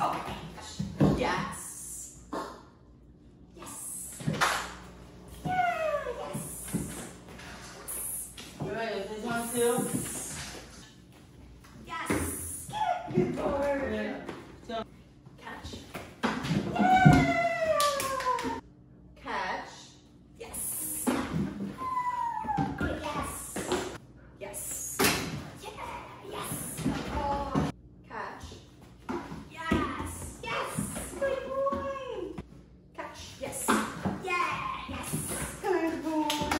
Okay. Oh, yes. Yes. Yeah, yes. Good. This one too. Yes. Good boy.